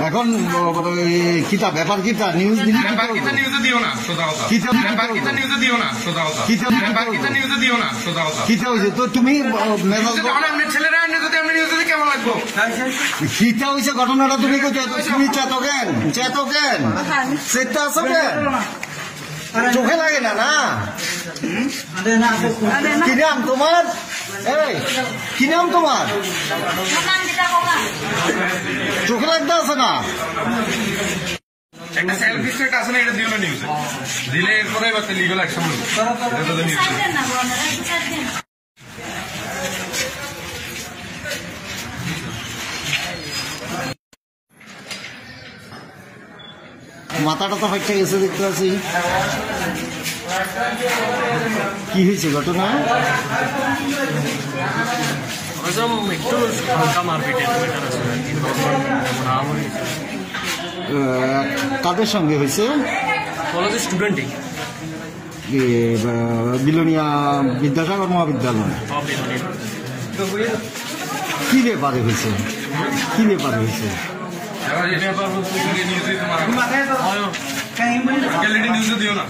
এখন কিতা ব্যাপার কিতা নিউজ দিলি কি ব্যাপার কিতা? নিউজে দিও না সোজা কথা। কিতা ব্যাপার? কিতা নিউজে দিও না সোজা কথা। কিতা কি ব্যাপার? কিতা নিউজে দিও না সোজা কথা। কিতা হয়েছে তো তুমি মেজাজ আমরা এমনি ছেলেরা এমনি যদি আমরা নিউজে দিই কেমন লাগবো? কিতা হয়েছে ঘটনাটা তুমি কইতে? তুমি চেতো কেন চেতো কেন সেটা আছে কেন চোখে লাগে না না। কি নাম তোমার? এই কি নাম তোমার? চোখে আছে না? একটা সেলফি স্টেট আছে না এটা দিও না নিউজে দিলে এরপরে এবার লিগাল অ্যাকশন নেব এটা তো নিউজ মাথাটা তো ফাইটটা গেছে দেখতে পাচ্ছি। কি হয়েছে ঘটনা? হয়তো একটু হালকা মারপিটের ব্যাপার আছে। কাদের সঙ্গে হয়েছে? কলেজের স্টুডেন্টই বিলোনিয়া বিদ্যাসাগর মহাবিদ্যালয়? কি ব্যাপারে হয়েছে? কি ব্যাপারে হয়েছে? নিউজে তোমার হয় নিউজে দিও না।